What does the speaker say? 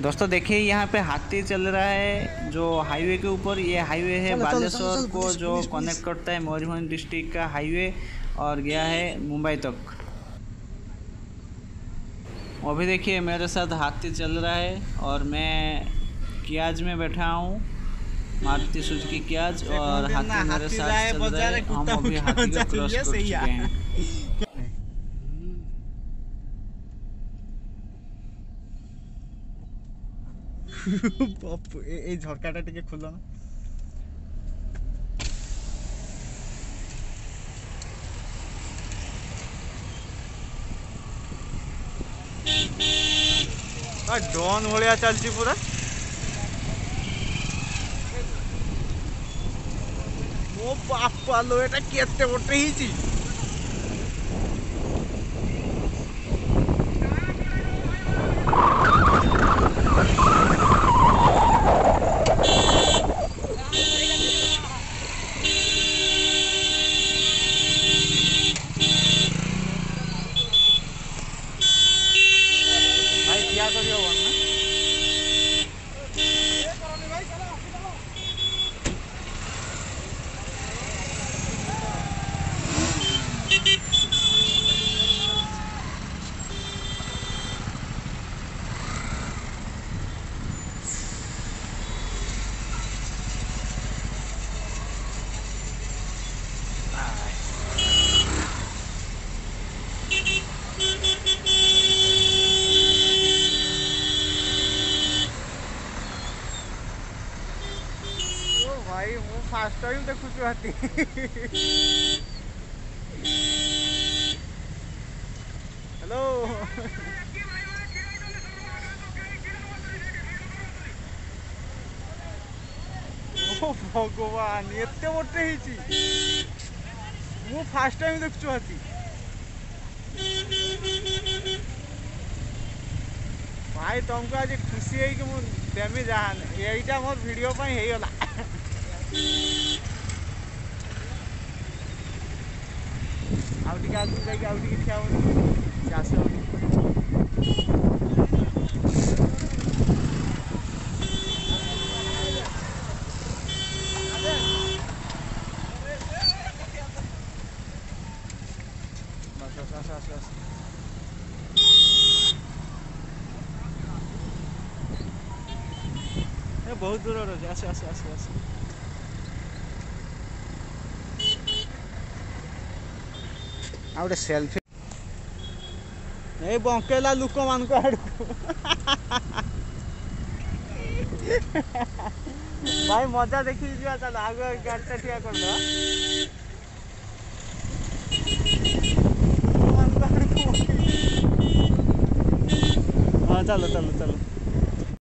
दोस्तों देखिए यहाँ पे हाथी चल रहा है जो हाईवे के ऊपर। ये हाईवे है बालेश्वर को जो कनेक्ट करता है मयूरभंज डिस्ट्रिक्ट का हाईवे और गया है मुंबई तक। अभी देखिए मेरे साथ हाथी चल रहा है और मैं कियाज में बैठा हूँ। मारुति सुजुकी कियाज और दिन ना हाथी मेरे हाथी साथ जाए चल रहा बाजार, है हम कुत्ता अभी मुक्का हाथी को जाए, क्रॉस ये कर सही चुके है। हैं বাপ, এ- এই ঝরকাটা টিকে খুললো না ଡନ୍ ଭଳିଆ ଚାଲିଛି ପୁରା ও বাপ্পালো এটা কেটে ওঠেইছি ભાઈ હું ફાસ્ટ આવ્યું તો ખુશ હતી હેલો ভগবান, এতে বলতে হয়েছি। মু ফার্স্ট টাইম দেখছু হাতি ভাই, তোমাকে আজ খুশি হয়েকি মু দেমি যা এইটা আমার ভিডিও পাই হয়ে গলা Audi geldi, Audi geldi, gitti Audi. Yaşı बहुत दूर हो जाए ऐसे ऐसे ऐसे ऐसे ଆଉ ଗୋଟେ ସେଲ୍ଫି ଏଇ ବଙ୍କେଇଲା ଲୋକମାନଙ୍କ ଆଡ଼କୁ ଭାଇ ମଜା ଦେଖିକି ଯିବା ଚାଲ ଆଗ ଗାଡ଼ିଟା ଠିଆ କରିଦେବା ଲୋକମାନଙ୍କ ଆଡ଼କୁ ବଙ୍କେଇ- ହଁ ଚାଲ ଚାଲ ଚାଲ